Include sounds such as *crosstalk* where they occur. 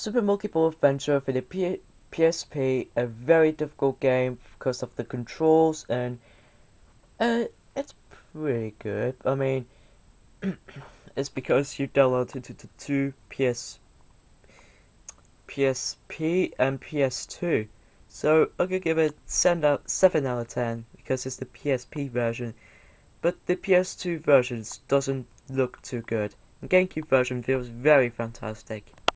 Super Monkey Ball Adventure for the P PSP, a very difficult game because of the controls and uh, it's pretty good. I mean, *clears throat* it's because you download it to the two PS, PSP and PS2. So I could give it 7 out, 7 out of 10 because it's the PSP version. But the PS2 version doesn't look too good. The GameCube version feels very fantastic.